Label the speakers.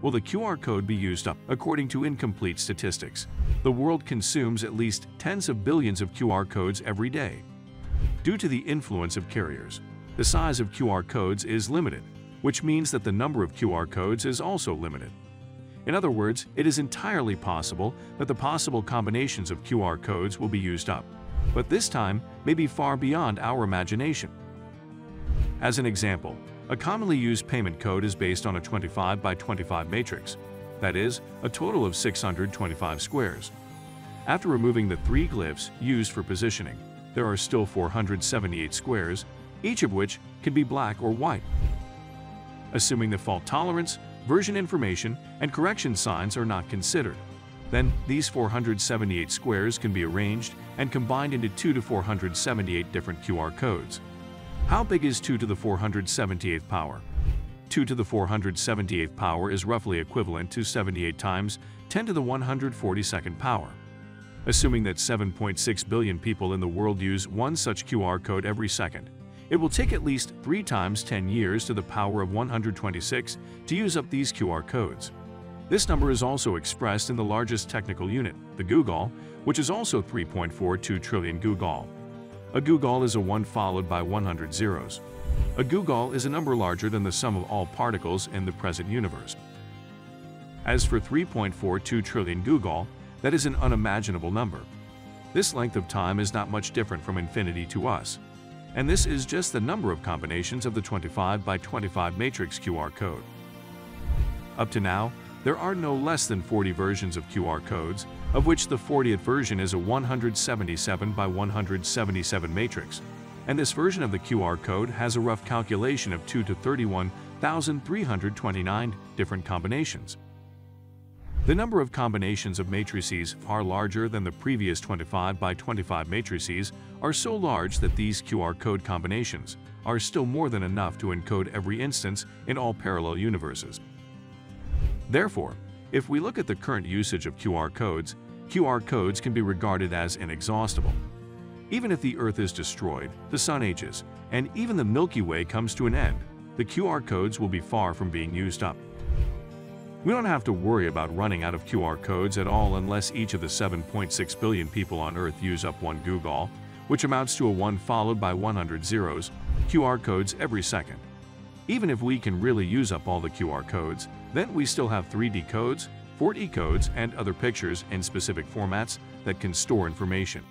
Speaker 1: will the QR code be used up according to incomplete statistics. The world consumes at least tens of billions of QR codes every day. Due to the influence of carriers, the size of QR codes is limited, which means that the number of QR codes is also limited. In other words, it is entirely possible that the possible combinations of QR codes will be used up, but this time may be far beyond our imagination. As an example, a commonly used payment code is based on a 25 by 25 matrix, that is, a total of 625 squares. After removing the three glyphs used for positioning, there are still 478 squares, each of which can be black or white. Assuming the fault tolerance, version information, and correction signs are not considered, then these 478 squares can be arranged and combined into 2 to 478 different QR codes. How big is 2 to the 478th power? 2 to the 478th power is roughly equivalent to 78 times 10 to the 142nd power. Assuming that 7.6 billion people in the world use one such QR code every second, it will take at least 3 times 10 years to the power of 126 to use up these QR codes. This number is also expressed in the largest technical unit, the googol, which is also 3.42 trillion googol. A googol is a 1 followed by 100 zeros. A googol is a number larger than the sum of all particles in the present universe. As for 3.42 trillion googol, that is an unimaginable number. This length of time is not much different from infinity to us. And this is just the number of combinations of the 25 by 25 matrix QR code. Up to now, there are no less than 40 versions of QR codes, of which the 40th version is a 177 by 177 matrix, and this version of the QR code has a rough calculation of 2 to 31,329 different combinations. The number of combinations of matrices far larger than the previous 25 by 25 matrices are so large that these QR code combinations are still more than enough to encode every instance in all parallel universes. Therefore, if we look at the current usage of QR codes, QR codes can be regarded as inexhaustible. Even if the Earth is destroyed, the Sun ages, and even the Milky Way comes to an end, the QR codes will be far from being used up. We don't have to worry about running out of QR codes at all unless each of the 7.6 billion people on Earth use up one googol, which amounts to a 1 followed by 100 zeros, QR codes every second. Even if we can really use up all the QR codes, then we still have 3D codes, 4D codes, and other pictures in specific formats that can store information.